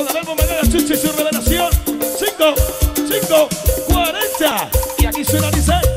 con el álbum Manera Chichi y su revelación. 5, 5, 40. Y aquí suena Lizette.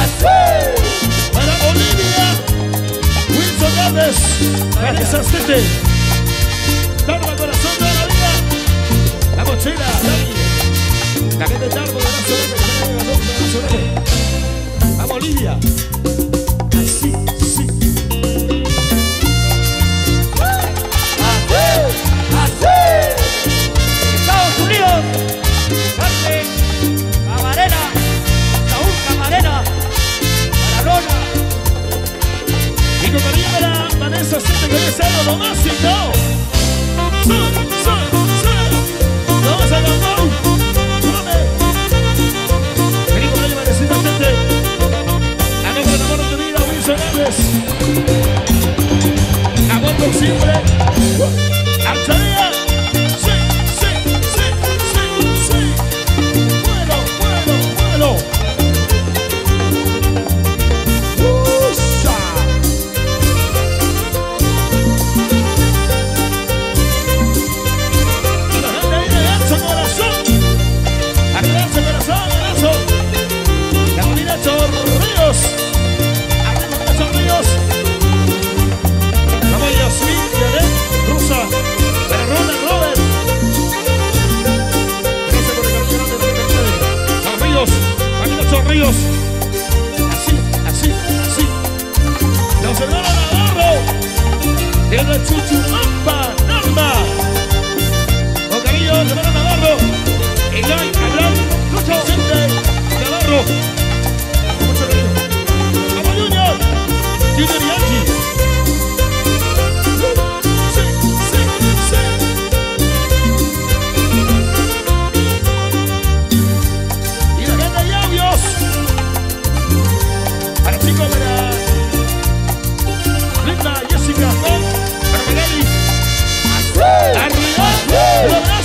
Así. Para Bolivia, Wilson Gómez, regresa City. Darme corazón de la vida. La mochila, Dani. La gente de árbol, de la de la la. A Bolivia. Alô, então.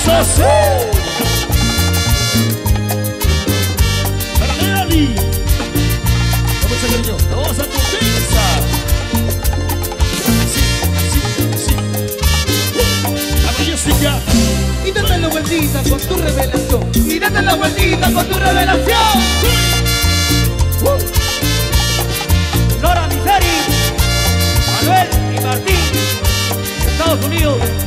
es así. Para Melanie. Vamos a cariño. Vamos a tu Sí, sí, sí. Uh, a Jessica. Y date la vueltita con tu revelación. Y date la vueltita con tu revelación. Uh. Nora Miseri, Manuel y Martín, Estados Unidos.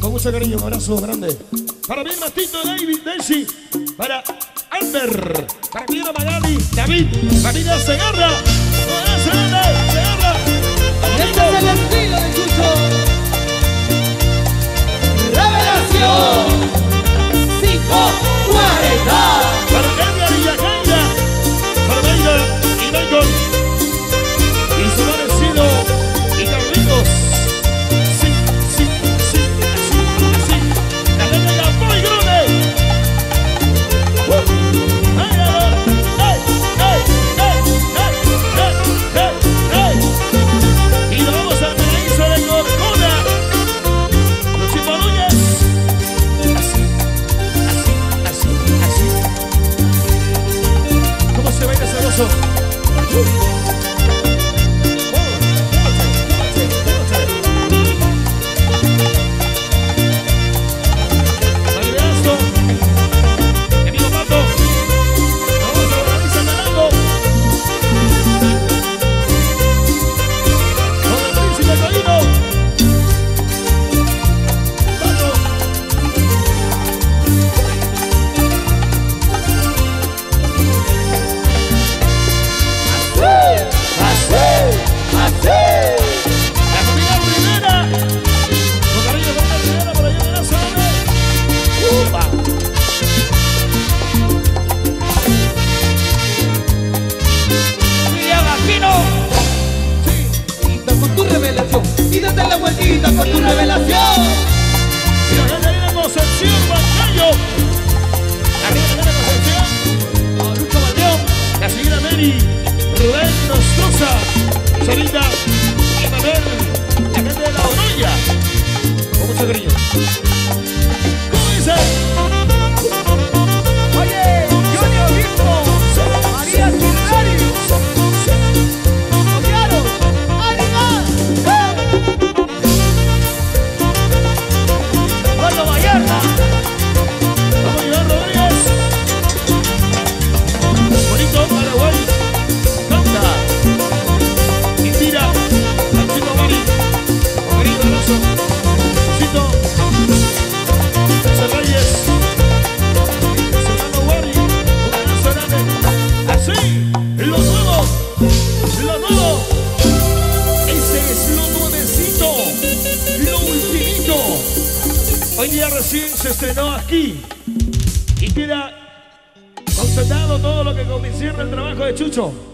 Con mucho cariño, un abrazo grande. Para mi Matito, David, Daisy. Para Amber. Para mi David. Familia Segarra. Segarra, Segarra. El. Revelación. Thank día recién se estrenó aquí y queda constatado todo lo que convencieron el trabajo de Chucho.